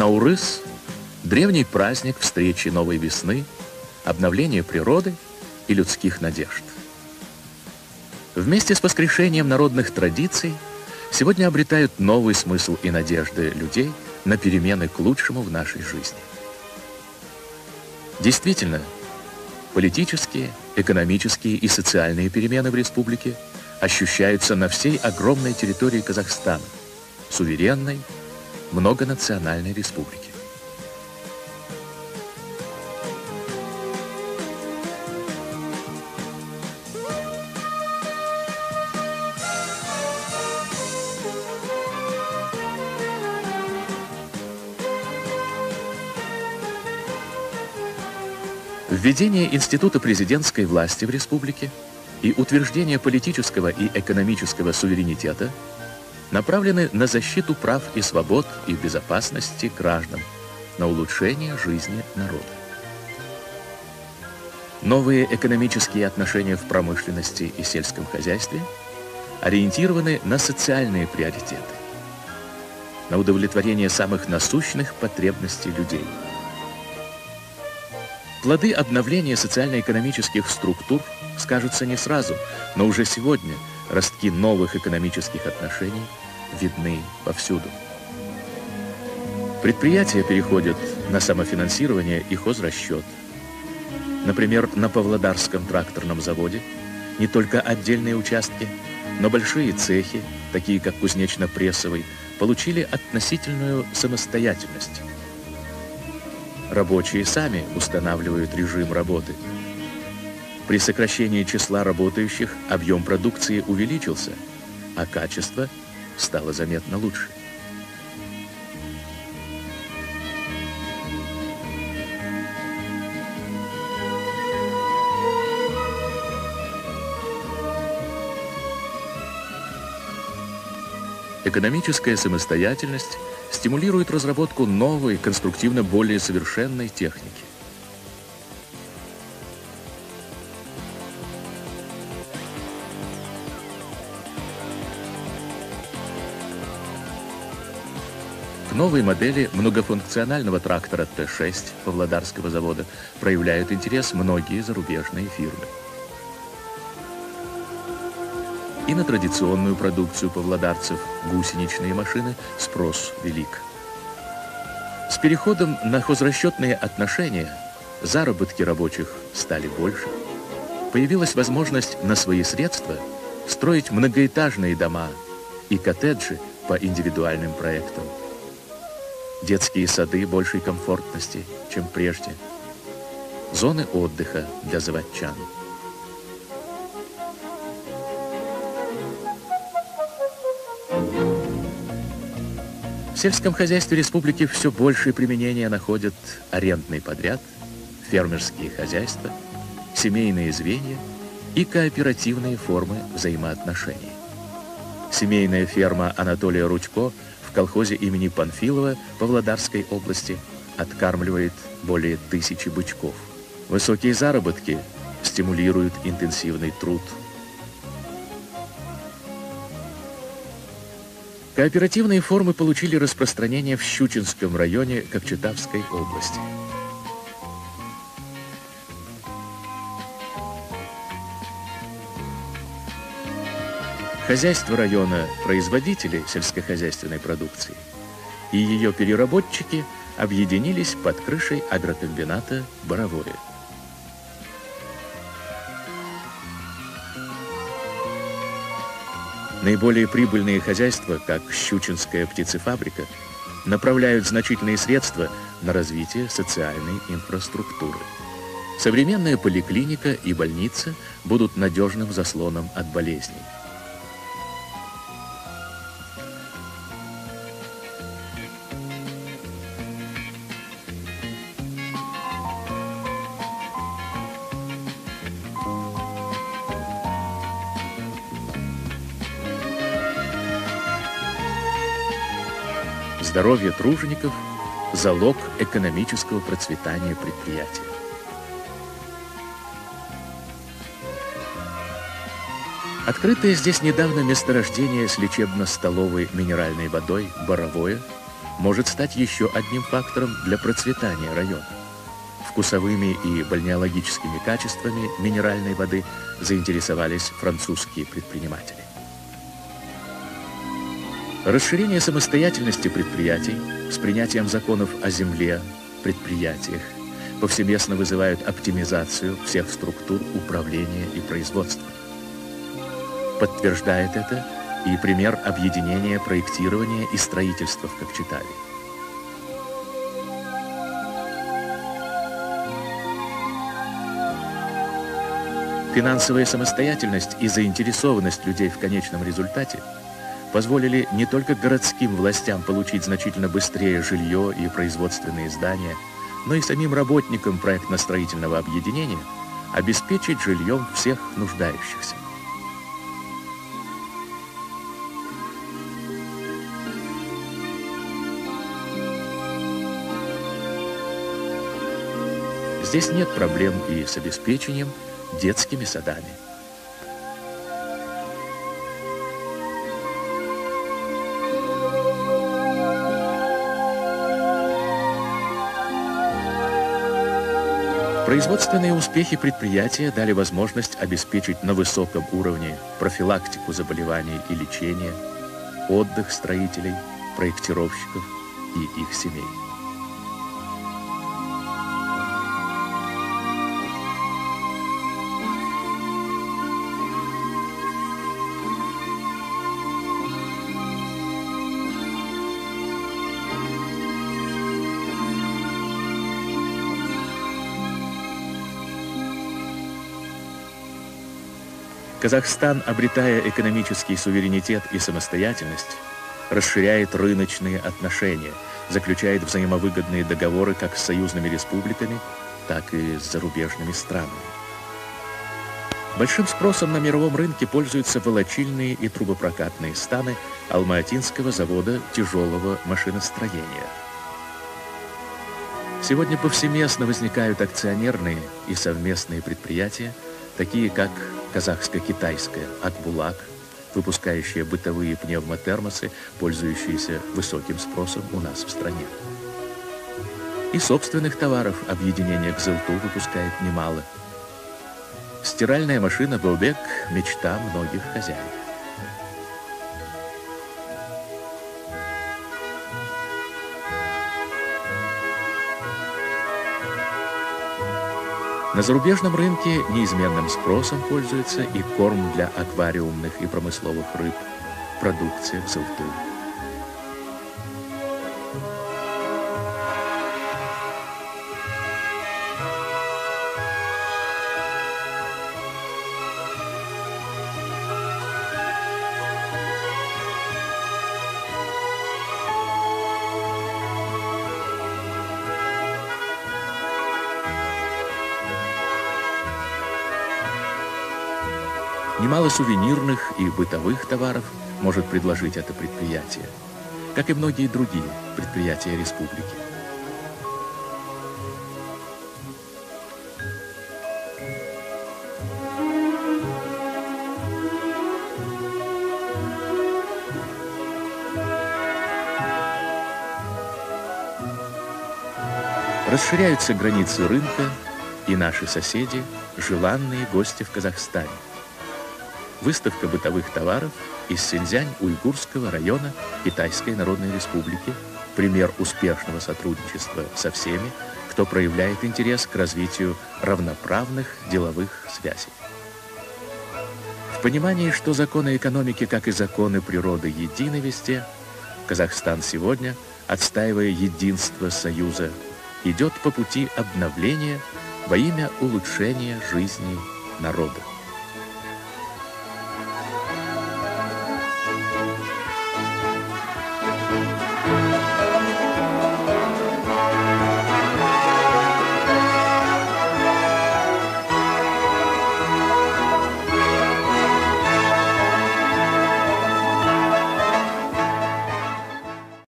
Наурыз – древний праздник встречи новой весны, обновления природы и людских надежд. Вместе с воскрешением народных традиций сегодня обретают новый смысл и надежды людей на перемены к лучшему в нашей жизни. Действительно, политические, экономические и социальные перемены в республике ощущаются на всей огромной территории Казахстана, суверенной, многонациональной республики. Введение института президентской власти в республике и утверждение политического и экономического суверенитета направлены на защиту прав и свобод и безопасности граждан, на улучшение жизни народа. Новые экономические отношения в промышленности и сельском хозяйстве ориентированы на социальные приоритеты, на удовлетворение самых насущных потребностей людей – Плоды обновления социально-экономических структур скажутся не сразу, но уже сегодня ростки новых экономических отношений видны повсюду. Предприятия переходят на самофинансирование и хозрасчет. Например, на Павлодарском тракторном заводе не только отдельные участки, но большие цехи, такие как кузнечно-прессовый, получили относительную самостоятельность Рабочие сами устанавливают режим работы. При сокращении числа работающих объем продукции увеличился, а качество стало заметно лучше. Экономическая самостоятельность стимулирует разработку новой, конструктивно более совершенной техники. К новой модели многофункционального трактора Т-6 Павлодарского завода проявляют интерес многие зарубежные фирмы. И на традиционную продукцию павлодарцев гусеничные машины спрос велик. С переходом на хозрасчетные отношения заработки рабочих стали больше. Появилась возможность на свои средства строить многоэтажные дома и коттеджи по индивидуальным проектам. Детские сады большей комфортности, чем прежде. Зоны отдыха для заводчан. В сельском хозяйстве республики все большее применение находят арендный подряд, фермерские хозяйства, семейные звенья и кооперативные формы взаимоотношений. Семейная ферма Анатолия Ручко в колхозе имени Панфилова Павлодарской области откармливает более тысячи бычков. Высокие заработки стимулируют интенсивный труд – Кооперативные формы получили распространение в Щучинском районе Кокчетавской области. Хозяйство района производители сельскохозяйственной продукции и ее переработчики объединились под крышей агрокомбината «Боровое». Наиболее прибыльные хозяйства, как Щучинская птицефабрика, направляют значительные средства на развитие социальной инфраструктуры. Современная поликлиника и больница будут надежным заслоном от болезней. Здоровье тружеников – залог экономического процветания предприятия. Открытое здесь недавно месторождение с лечебно-столовой минеральной водой «Боровое» может стать еще одним фактором для процветания района. Вкусовыми и бальнеологическими качествами минеральной воды заинтересовались французские предприниматели. Расширение самостоятельности предприятий с принятием законов о земле, предприятиях повсеместно вызывают оптимизацию всех структур управления и производства. Подтверждает это и пример объединения проектирования и строительства в Кокчетаве. Финансовая самостоятельность и заинтересованность людей в конечном результате позволили не только городским властям получить значительно быстрее жилье и производственные здания, но и самим работникам проектно-строительного объединения обеспечить жильем всех нуждающихся. Здесь нет проблем и с обеспечением детскими садами. Производственные успехи предприятия дали возможность обеспечить на высоком уровне профилактику заболеваний и лечения, отдых строителей, проектировщиков и их семей. Казахстан, обретая экономический суверенитет и самостоятельность, расширяет рыночные отношения, заключает взаимовыгодные договоры как с союзными республиками, так и с зарубежными странами. Большим спросом на мировом рынке пользуются волочильные и трубопрокатные станы Алма-Атинского завода тяжелого машиностроения. Сегодня повсеместно возникают акционерные и совместные предприятия, такие как казахско-китайская «Акбулак», выпускающая бытовые пневмотермосы, пользующиеся высоким спросом у нас в стране. И собственных товаров объединение «Кзылту» выпускает немало. Стиральная машина «Бобек» – мечта многих хозяев. На зарубежном рынке неизменным спросом пользуется и корм для аквариумных и промысловых рыб, продукция Сылту. Немало сувенирных и бытовых товаров может предложить это предприятие, как и многие другие предприятия республики. Расширяются границы рынка, и наши соседи – желанные гости в Казахстане выставка бытовых товаров из Синьцзянь-Уйгурского района Китайской Народной Республики, пример успешного сотрудничества со всеми, кто проявляет интерес к развитию равноправных деловых связей. В понимании, что законы экономики, как и законы природы, едины везде, Казахстан сегодня, отстаивая единство Союза, идет по пути обновления во имя улучшения жизни народа.